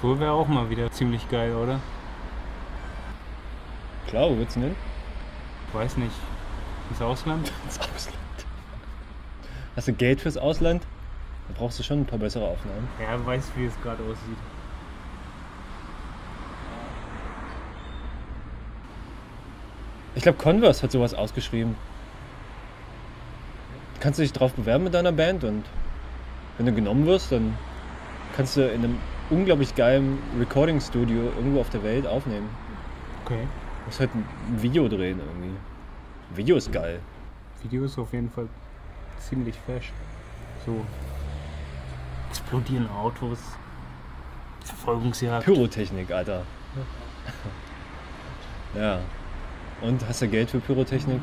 Tour wäre auch mal wieder ziemlich geil, oder? Klar, wo du denn? Weiß nicht. Ins Ausland? Ins Ausland. Hast du Geld fürs Ausland? Da brauchst du schon ein paar bessere Aufnahmen. Ja, weiß, wie es gerade aussieht. Ich glaube, Converse hat sowas ausgeschrieben. Kannst du dich drauf bewerben mit deiner Band und wenn du genommen wirst, dann kannst du in einem unglaublich geilen Recording-Studio irgendwo auf der Welt aufnehmen. Okay. Du musst halt ein Video drehen irgendwie. Video ist geil. Video ist auf jeden Fall ziemlich fesch. So. Explodieren Autos. Verfolgungsjagd. Pyrotechnik, Alter. ja. Und hast du Geld für Pyrotechnik?